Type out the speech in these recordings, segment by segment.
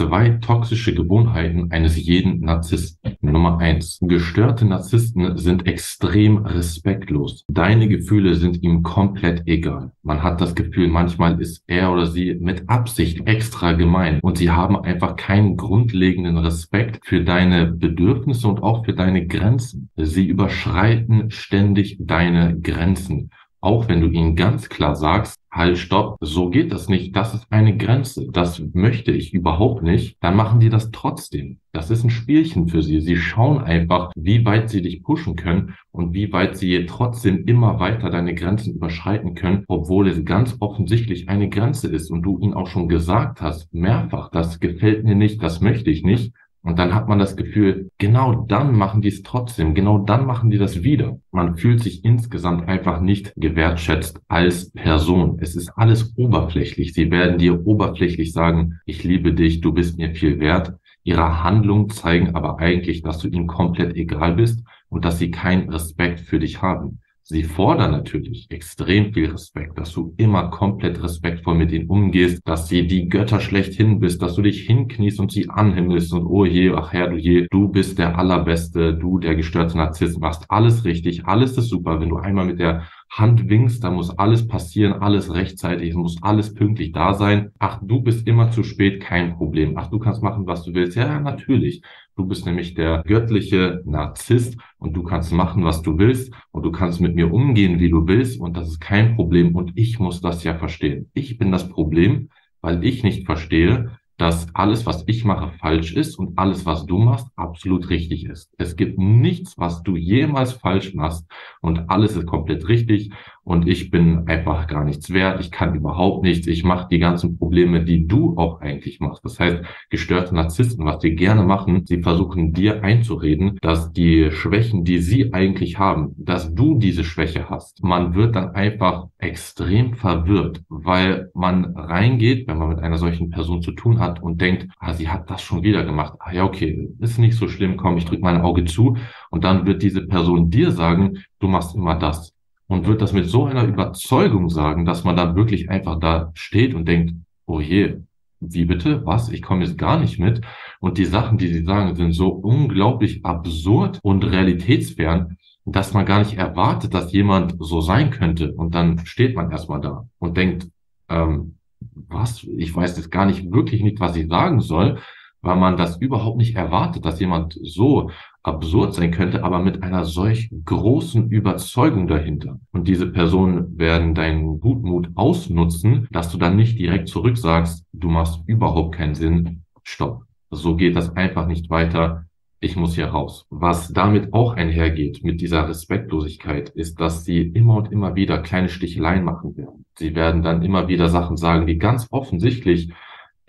zwei toxische Gewohnheiten eines jeden Narzissten. Nummer eins. Gestörte Narzissten sind extrem respektlos. Deine Gefühle sind ihm komplett egal. Man hat das Gefühl, manchmal ist er oder sie mit Absicht extra gemein und sie haben einfach keinen grundlegenden Respekt für deine Bedürfnisse und auch für deine Grenzen. Sie überschreiten ständig deine Grenzen. Auch wenn du ihnen ganz klar sagst, halt, stopp, so geht das nicht, das ist eine Grenze, das möchte ich überhaupt nicht, dann machen die das trotzdem. Das ist ein Spielchen für sie. Sie schauen einfach, wie weit sie dich pushen können und wie weit sie trotzdem immer weiter deine Grenzen überschreiten können, obwohl es ganz offensichtlich eine Grenze ist und du ihnen auch schon gesagt hast, mehrfach, das gefällt mir nicht, das möchte ich nicht. Und dann hat man das Gefühl, genau dann machen die es trotzdem, genau dann machen die das wieder. Man fühlt sich insgesamt einfach nicht gewertschätzt als Person. Es ist alles oberflächlich. Sie werden dir oberflächlich sagen, ich liebe dich, du bist mir viel wert. Ihre Handlungen zeigen aber eigentlich, dass du ihnen komplett egal bist und dass sie keinen Respekt für dich haben. Sie fordern natürlich extrem viel Respekt, dass du immer komplett respektvoll mit ihnen umgehst, dass sie die Götter schlechthin bist, dass du dich hinkniest und sie anhimmelst und oh je, ach Herr, du je, du bist der Allerbeste, du der gestörte Narzisst, machst alles richtig, alles ist super. Wenn du einmal mit der Hand winkst, dann muss alles passieren, alles rechtzeitig, es muss alles pünktlich da sein. Ach, du bist immer zu spät, kein Problem. Ach, du kannst machen, was du willst. Ja, natürlich. Du bist nämlich der göttliche Narzisst und du kannst machen, was du willst und du kannst mit mir umgehen, wie du willst und das ist kein Problem und ich muss das ja verstehen. Ich bin das Problem, weil ich nicht verstehe, dass alles, was ich mache, falsch ist und alles, was du machst, absolut richtig ist. Es gibt nichts, was du jemals falsch machst und alles ist komplett richtig und ich bin einfach gar nichts wert, ich kann überhaupt nichts, ich mache die ganzen Probleme, die du auch eigentlich machst. Das heißt, gestörte Narzissten, was die gerne machen, sie versuchen dir einzureden, dass die Schwächen, die sie eigentlich haben, dass du diese Schwäche hast. Man wird dann einfach extrem verwirrt, weil man reingeht, wenn man mit einer solchen Person zu tun hat und denkt, ah, sie hat das schon wieder gemacht. Ah ja, okay, ist nicht so schlimm, komm, ich drücke mein Auge zu und dann wird diese Person dir sagen, du machst immer das und wird das mit so einer Überzeugung sagen, dass man dann wirklich einfach da steht und denkt, oh je, wie bitte? Was? Ich komme jetzt gar nicht mit. Und die Sachen, die sie sagen, sind so unglaublich absurd und realitätsfern, dass man gar nicht erwartet, dass jemand so sein könnte. Und dann steht man erstmal da und denkt, ähm, was? Ich weiß jetzt gar nicht wirklich nicht, was ich sagen soll, weil man das überhaupt nicht erwartet, dass jemand so absurd sein könnte, aber mit einer solch großen Überzeugung dahinter. Und diese Personen werden deinen Gutmut ausnutzen, dass du dann nicht direkt zurück sagst, du machst überhaupt keinen Sinn, stopp. So geht das einfach nicht weiter. Ich muss hier raus. Was damit auch einhergeht mit dieser Respektlosigkeit, ist, dass sie immer und immer wieder kleine Sticheleien machen werden. Sie werden dann immer wieder Sachen sagen, die ganz offensichtlich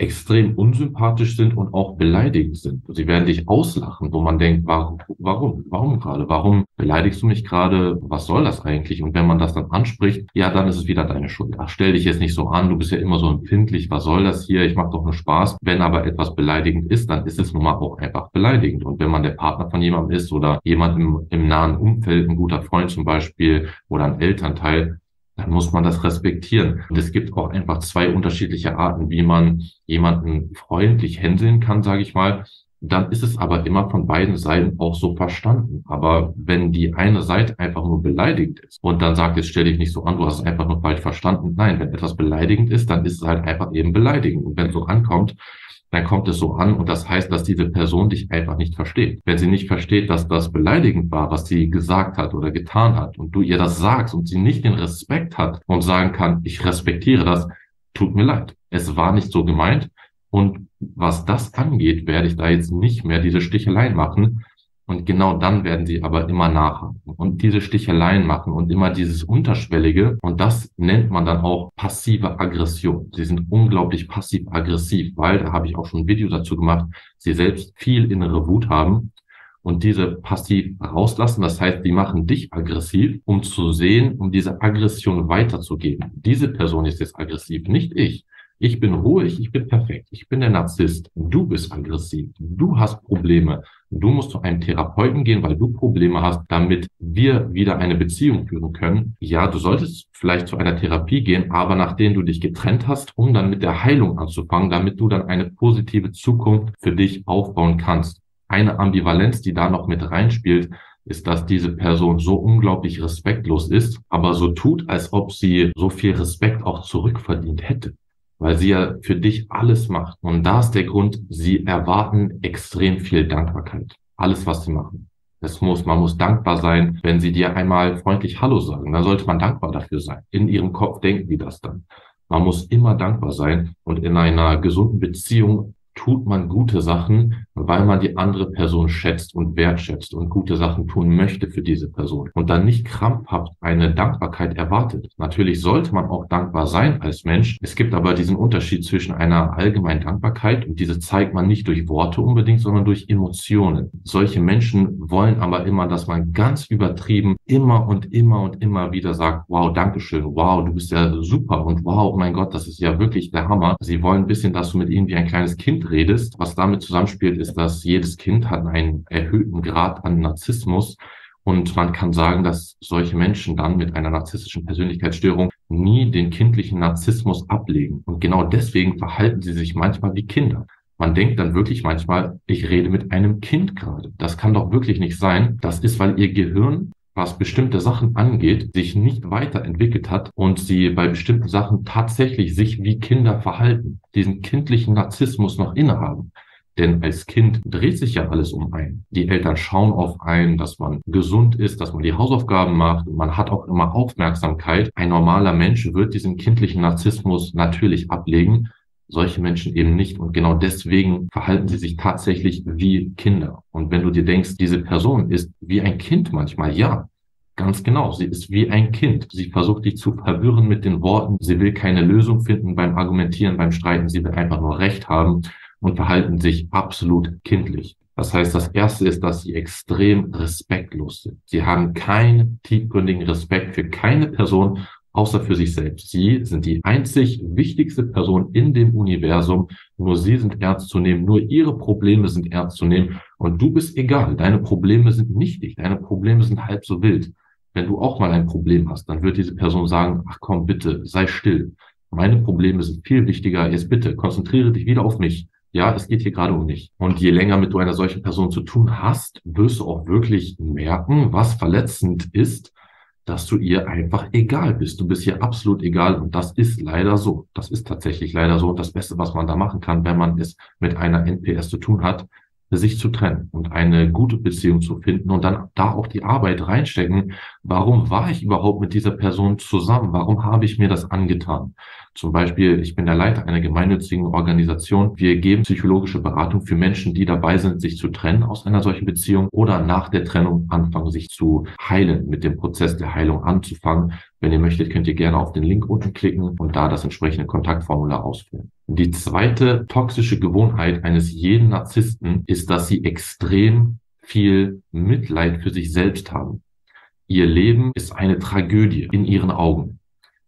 extrem unsympathisch sind und auch beleidigend sind. Sie werden dich auslachen, wo man denkt, warum, warum, warum gerade? Warum beleidigst du mich gerade? Was soll das eigentlich? Und wenn man das dann anspricht, ja, dann ist es wieder deine Schuld. Ach, stell dich jetzt nicht so an, du bist ja immer so empfindlich, was soll das hier? Ich mache doch nur Spaß. Wenn aber etwas beleidigend ist, dann ist es nun mal auch einfach beleidigend. Und wenn man der Partner von jemandem ist oder jemand im, im nahen Umfeld, ein guter Freund zum Beispiel oder ein Elternteil, dann muss man das respektieren. Und es gibt auch einfach zwei unterschiedliche Arten, wie man jemanden freundlich hänseln kann, sage ich mal. Dann ist es aber immer von beiden Seiten auch so verstanden. Aber wenn die eine Seite einfach nur beleidigt ist und dann sagt, jetzt stell dich nicht so an, du hast es einfach nur falsch verstanden. Nein, wenn etwas beleidigend ist, dann ist es halt einfach eben beleidigend. Und wenn es so ankommt, dann kommt es so an und das heißt, dass diese Person dich einfach nicht versteht. Wenn sie nicht versteht, dass das beleidigend war, was sie gesagt hat oder getan hat und du ihr das sagst und sie nicht den Respekt hat und sagen kann, ich respektiere das, tut mir leid. Es war nicht so gemeint und was das angeht, werde ich da jetzt nicht mehr diese Sticheleien machen, und genau dann werden sie aber immer nachhaken und diese Sticheleien machen und immer dieses Unterschwellige. Und das nennt man dann auch passive Aggression. Sie sind unglaublich passiv-aggressiv, weil, da habe ich auch schon ein Video dazu gemacht, sie selbst viel innere Wut haben und diese passiv rauslassen. Das heißt, die machen dich aggressiv, um zu sehen, um diese Aggression weiterzugeben. Diese Person ist jetzt aggressiv, nicht ich. Ich bin ruhig, ich bin perfekt, ich bin der Narzisst. Du bist aggressiv, du hast Probleme. Du musst zu einem Therapeuten gehen, weil du Probleme hast, damit wir wieder eine Beziehung führen können. Ja, du solltest vielleicht zu einer Therapie gehen, aber nachdem du dich getrennt hast, um dann mit der Heilung anzufangen, damit du dann eine positive Zukunft für dich aufbauen kannst. Eine Ambivalenz, die da noch mit reinspielt, ist, dass diese Person so unglaublich respektlos ist, aber so tut, als ob sie so viel Respekt auch zurückverdient hätte weil sie ja für dich alles macht. Und da ist der Grund, sie erwarten extrem viel Dankbarkeit. Alles, was sie machen. Es muss, man muss dankbar sein, wenn sie dir einmal freundlich Hallo sagen. Dann sollte man dankbar dafür sein. In ihrem Kopf denken die das dann. Man muss immer dankbar sein und in einer gesunden Beziehung tut man gute Sachen, weil man die andere Person schätzt und wertschätzt und gute Sachen tun möchte für diese Person und dann nicht krampfhaft eine Dankbarkeit erwartet. Natürlich sollte man auch dankbar sein als Mensch. Es gibt aber diesen Unterschied zwischen einer allgemeinen Dankbarkeit und diese zeigt man nicht durch Worte unbedingt, sondern durch Emotionen. Solche Menschen wollen aber immer, dass man ganz übertrieben immer und immer und immer wieder sagt, wow, Dankeschön, wow, du bist ja super und wow, mein Gott, das ist ja wirklich der Hammer. Sie wollen ein bisschen, dass du mit ihnen wie ein kleines Redest. Was damit zusammenspielt, ist, dass jedes Kind hat einen erhöhten Grad an Narzissmus. Und man kann sagen, dass solche Menschen dann mit einer narzisstischen Persönlichkeitsstörung nie den kindlichen Narzissmus ablegen. Und genau deswegen verhalten sie sich manchmal wie Kinder. Man denkt dann wirklich manchmal, ich rede mit einem Kind gerade. Das kann doch wirklich nicht sein. Das ist, weil ihr Gehirn was bestimmte Sachen angeht, sich nicht weiterentwickelt hat und sie bei bestimmten Sachen tatsächlich sich wie Kinder verhalten, diesen kindlichen Narzissmus noch innehaben. Denn als Kind dreht sich ja alles um einen. Die Eltern schauen auf einen, dass man gesund ist, dass man die Hausaufgaben macht man hat auch immer Aufmerksamkeit. Ein normaler Mensch wird diesen kindlichen Narzissmus natürlich ablegen, solche Menschen eben nicht. Und genau deswegen verhalten sie sich tatsächlich wie Kinder. Und wenn du dir denkst, diese Person ist wie ein Kind manchmal, ja, ganz genau. Sie ist wie ein Kind. Sie versucht dich zu verwirren mit den Worten. Sie will keine Lösung finden beim Argumentieren, beim Streiten. Sie will einfach nur Recht haben und verhalten sich absolut kindlich. Das heißt, das erste ist, dass sie extrem respektlos sind. Sie haben keinen tiefgründigen Respekt für keine Person außer für sich selbst. Sie sind die einzig wichtigste Person in dem Universum. Nur sie sind ernst zu nehmen. Nur ihre Probleme sind ernst zu nehmen. Und du bist egal. Deine Probleme sind nichtig. Deine Probleme sind halb so wild. Wenn du auch mal ein Problem hast, dann wird diese Person sagen, ach komm, bitte, sei still. Meine Probleme sind viel wichtiger. Jetzt bitte, konzentriere dich wieder auf mich. Ja, es geht hier gerade um mich. Und je länger mit du einer solchen Person zu tun hast, wirst du auch wirklich merken, was verletzend ist dass du ihr einfach egal bist. Du bist ihr absolut egal und das ist leider so. Das ist tatsächlich leider so. Das Beste, was man da machen kann, wenn man es mit einer NPS zu tun hat, sich zu trennen und eine gute Beziehung zu finden und dann da auch die Arbeit reinstecken. Warum war ich überhaupt mit dieser Person zusammen? Warum habe ich mir das angetan? Zum Beispiel, ich bin der Leiter einer gemeinnützigen Organisation. Wir geben psychologische Beratung für Menschen, die dabei sind, sich zu trennen aus einer solchen Beziehung oder nach der Trennung anfangen, sich zu heilen, mit dem Prozess der Heilung anzufangen. Wenn ihr möchtet, könnt ihr gerne auf den Link unten klicken und da das entsprechende Kontaktformular ausfüllen. Die zweite toxische Gewohnheit eines jeden Narzissten ist, dass sie extrem viel Mitleid für sich selbst haben. Ihr Leben ist eine Tragödie in ihren Augen.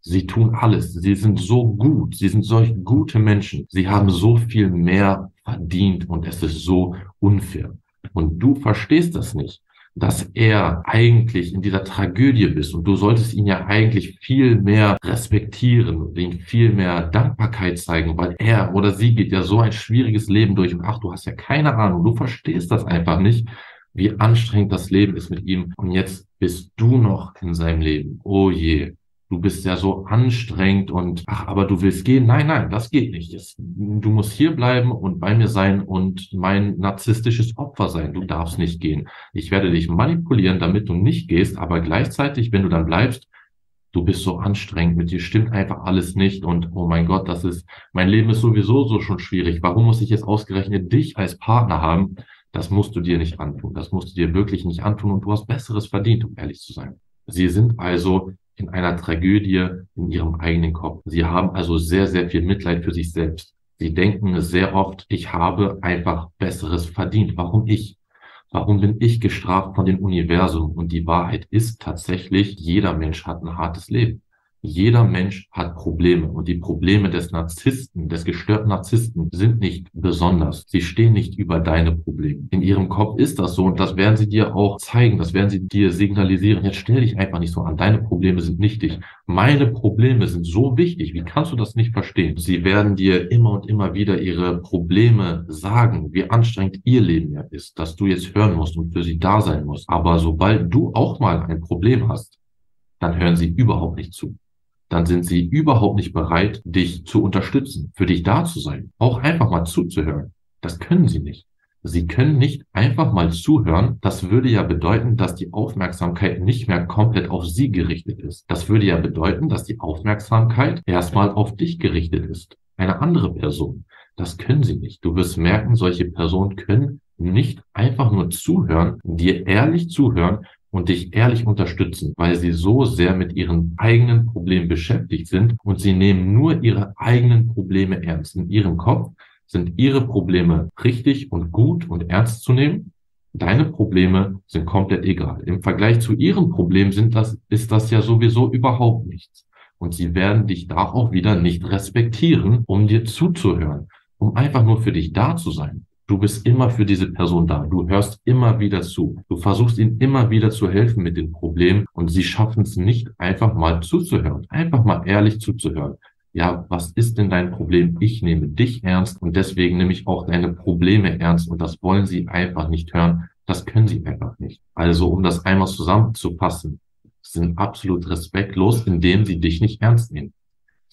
Sie tun alles. Sie sind so gut. Sie sind solch gute Menschen. Sie haben so viel mehr verdient und es ist so unfair. Und du verstehst das nicht, dass er eigentlich in dieser Tragödie bist und du solltest ihn ja eigentlich viel mehr respektieren und ihm viel mehr Dankbarkeit zeigen, weil er oder sie geht ja so ein schwieriges Leben durch und ach, du hast ja keine Ahnung, du verstehst das einfach nicht, wie anstrengend das Leben ist mit ihm und jetzt bist du noch in seinem Leben. Oh je du bist ja so anstrengend und ach, aber du willst gehen. Nein, nein, das geht nicht. Das, du musst hier bleiben und bei mir sein und mein narzisstisches Opfer sein. Du darfst nicht gehen. Ich werde dich manipulieren, damit du nicht gehst, aber gleichzeitig, wenn du dann bleibst, du bist so anstrengend, mit dir stimmt einfach alles nicht und oh mein Gott, das ist, mein Leben ist sowieso so schon schwierig. Warum muss ich jetzt ausgerechnet dich als Partner haben? Das musst du dir nicht antun. Das musst du dir wirklich nicht antun und du hast Besseres verdient, um ehrlich zu sein. Sie sind also in einer Tragödie in ihrem eigenen Kopf. Sie haben also sehr, sehr viel Mitleid für sich selbst. Sie denken sehr oft, ich habe einfach Besseres verdient. Warum ich? Warum bin ich gestraft von dem Universum? Und die Wahrheit ist tatsächlich, jeder Mensch hat ein hartes Leben. Jeder Mensch hat Probleme und die Probleme des Narzissten, des gestörten Narzissten sind nicht besonders. Sie stehen nicht über deine Probleme. In ihrem Kopf ist das so und das werden sie dir auch zeigen, das werden sie dir signalisieren. Jetzt stell dich einfach nicht so an. Deine Probleme sind nichtig. Meine Probleme sind so wichtig. Wie kannst du das nicht verstehen? Sie werden dir immer und immer wieder ihre Probleme sagen, wie anstrengend ihr Leben ja ist, dass du jetzt hören musst und für sie da sein musst. Aber sobald du auch mal ein Problem hast, dann hören sie überhaupt nicht zu dann sind sie überhaupt nicht bereit, dich zu unterstützen, für dich da zu sein, auch einfach mal zuzuhören. Das können sie nicht. Sie können nicht einfach mal zuhören. Das würde ja bedeuten, dass die Aufmerksamkeit nicht mehr komplett auf Sie gerichtet ist. Das würde ja bedeuten, dass die Aufmerksamkeit erstmal auf dich gerichtet ist. Eine andere Person. Das können Sie nicht. Du wirst merken, solche Personen können nicht einfach nur zuhören, dir ehrlich zuhören und dich ehrlich unterstützen, weil sie so sehr mit ihren eigenen Problemen beschäftigt sind und sie nehmen nur ihre eigenen Probleme ernst. In ihrem Kopf sind ihre Probleme richtig und gut und ernst zu nehmen. Deine Probleme sind komplett egal. Im Vergleich zu ihren Problemen sind das, ist das ja sowieso überhaupt nichts. Und sie werden dich da auch wieder nicht respektieren, um dir zuzuhören, um einfach nur für dich da zu sein. Du bist immer für diese Person da. Du hörst immer wieder zu. Du versuchst ihnen immer wieder zu helfen mit den Problemen und sie schaffen es nicht einfach mal zuzuhören. Einfach mal ehrlich zuzuhören. Ja, was ist denn dein Problem? Ich nehme dich ernst und deswegen nehme ich auch deine Probleme ernst und das wollen sie einfach nicht hören. Das können sie einfach nicht. Also, um das einmal zusammenzufassen, sind absolut respektlos, indem sie dich nicht ernst nehmen.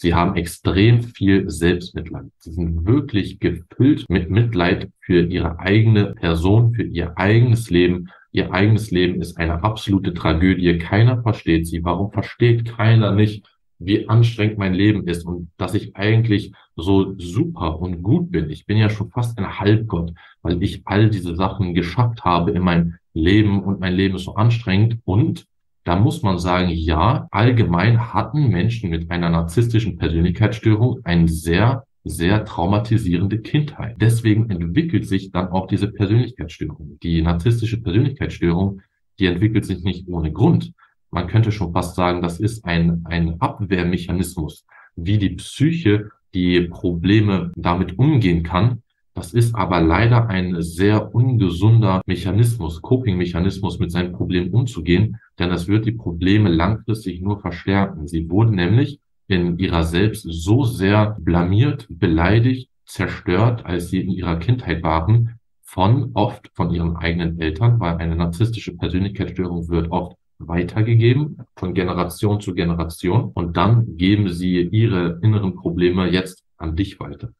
Sie haben extrem viel Selbstmitleid. Sie sind wirklich gefüllt mit Mitleid für ihre eigene Person, für ihr eigenes Leben. Ihr eigenes Leben ist eine absolute Tragödie. Keiner versteht sie. Warum versteht keiner nicht, wie anstrengend mein Leben ist und dass ich eigentlich so super und gut bin. Ich bin ja schon fast ein Halbgott, weil ich all diese Sachen geschafft habe in meinem Leben und mein Leben ist so anstrengend und da muss man sagen, ja, allgemein hatten Menschen mit einer narzisstischen Persönlichkeitsstörung eine sehr, sehr traumatisierende Kindheit. Deswegen entwickelt sich dann auch diese Persönlichkeitsstörung. Die narzisstische Persönlichkeitsstörung, die entwickelt sich nicht ohne Grund. Man könnte schon fast sagen, das ist ein, ein Abwehrmechanismus, wie die Psyche die Probleme damit umgehen kann, das ist aber leider ein sehr ungesunder Mechanismus, Coping-Mechanismus, mit seinem Problem umzugehen, denn das wird die Probleme langfristig nur verstärken. Sie wurden nämlich in ihrer selbst so sehr blamiert, beleidigt, zerstört, als sie in ihrer Kindheit waren, von oft von ihren eigenen Eltern, weil eine narzisstische Persönlichkeitsstörung wird oft weitergegeben von Generation zu Generation und dann geben sie ihre inneren Probleme jetzt an dich weiter.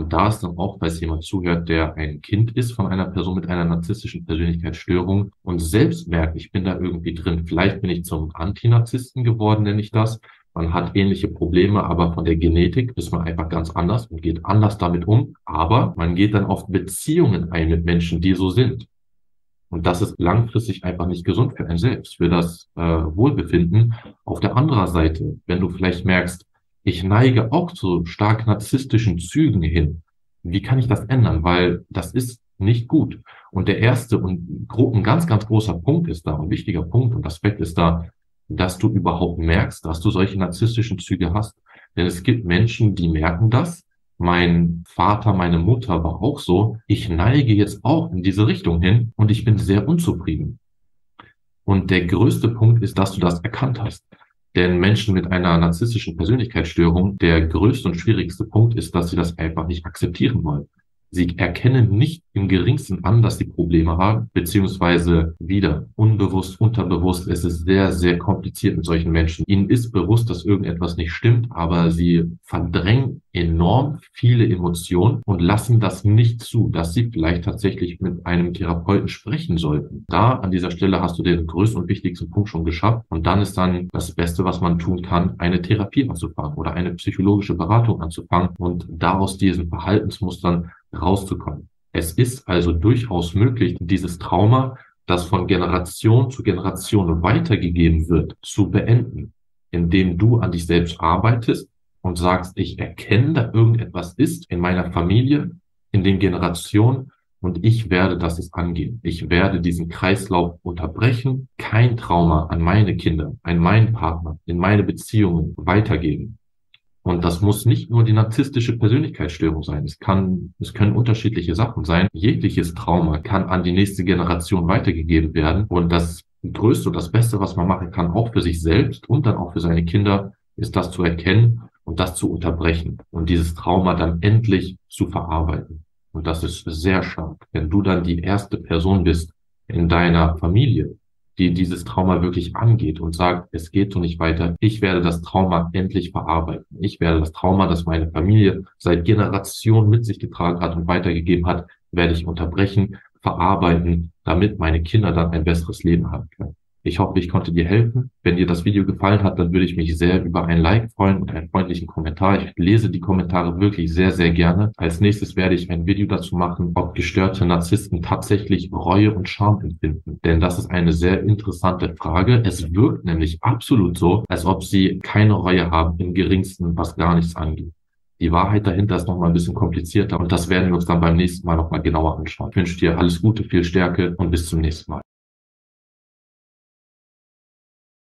Und da ist dann auch, falls jemand zuhört, der ein Kind ist von einer Person mit einer narzisstischen Persönlichkeitsstörung und selbst merkt, ich bin da irgendwie drin, vielleicht bin ich zum Antinarzissten geworden, nenne ich das. Man hat ähnliche Probleme, aber von der Genetik ist man einfach ganz anders und geht anders damit um. Aber man geht dann oft Beziehungen ein mit Menschen, die so sind. Und das ist langfristig einfach nicht gesund für einen selbst, für das äh, Wohlbefinden. Auf der anderen Seite, wenn du vielleicht merkst, ich neige auch zu stark narzisstischen Zügen hin. Wie kann ich das ändern? Weil das ist nicht gut. Und der erste und ein ganz, ganz großer Punkt ist da, ein wichtiger Punkt und Aspekt ist da, dass du überhaupt merkst, dass du solche narzisstischen Züge hast. Denn es gibt Menschen, die merken das. Mein Vater, meine Mutter war auch so. Ich neige jetzt auch in diese Richtung hin und ich bin sehr unzufrieden. Und der größte Punkt ist, dass du das erkannt hast. Denn Menschen mit einer narzisstischen Persönlichkeitsstörung, der größte und schwierigste Punkt ist, dass sie das einfach nicht akzeptieren wollen. Sie erkennen nicht im geringsten an, dass sie Probleme haben, beziehungsweise wieder unbewusst, unterbewusst. Es ist sehr, sehr kompliziert mit solchen Menschen. Ihnen ist bewusst, dass irgendetwas nicht stimmt, aber sie verdrängen enorm viele Emotionen und lassen das nicht zu, dass sie vielleicht tatsächlich mit einem Therapeuten sprechen sollten. Da an dieser Stelle hast du den größten und wichtigsten Punkt schon geschafft und dann ist dann das Beste, was man tun kann, eine Therapie anzufangen oder eine psychologische Beratung anzufangen und daraus diesen Verhaltensmustern rauszukommen. Es ist also durchaus möglich, dieses Trauma, das von Generation zu Generation weitergegeben wird, zu beenden, indem du an dich selbst arbeitest und sagst, ich erkenne, da irgendetwas ist in meiner Familie, in den Generationen Und ich werde das jetzt angehen. Ich werde diesen Kreislauf unterbrechen, kein Trauma an meine Kinder, an meinen Partner, in meine Beziehungen weitergeben. Und das muss nicht nur die narzisstische Persönlichkeitsstörung sein. Es kann, es können unterschiedliche Sachen sein. Jegliches Trauma kann an die nächste Generation weitergegeben werden. Und das Größte und das Beste, was man machen kann, auch für sich selbst und dann auch für seine Kinder, ist das zu erkennen und das zu unterbrechen und dieses Trauma dann endlich zu verarbeiten. Und das ist sehr stark, wenn du dann die erste Person bist in deiner Familie, die dieses Trauma wirklich angeht und sagt, es geht so nicht weiter. Ich werde das Trauma endlich verarbeiten. Ich werde das Trauma, das meine Familie seit Generationen mit sich getragen hat und weitergegeben hat, werde ich unterbrechen, verarbeiten, damit meine Kinder dann ein besseres Leben haben können. Ich hoffe, ich konnte dir helfen. Wenn dir das Video gefallen hat, dann würde ich mich sehr über ein Like freuen und einen freundlichen Kommentar. Ich lese die Kommentare wirklich sehr, sehr gerne. Als nächstes werde ich ein Video dazu machen, ob gestörte Narzissten tatsächlich Reue und Scham empfinden. Denn das ist eine sehr interessante Frage. Es wirkt nämlich absolut so, als ob sie keine Reue haben im geringsten, was gar nichts angeht. Die Wahrheit dahinter ist nochmal ein bisschen komplizierter und das werden wir uns dann beim nächsten Mal nochmal genauer anschauen. Ich wünsche dir alles Gute, viel Stärke und bis zum nächsten Mal.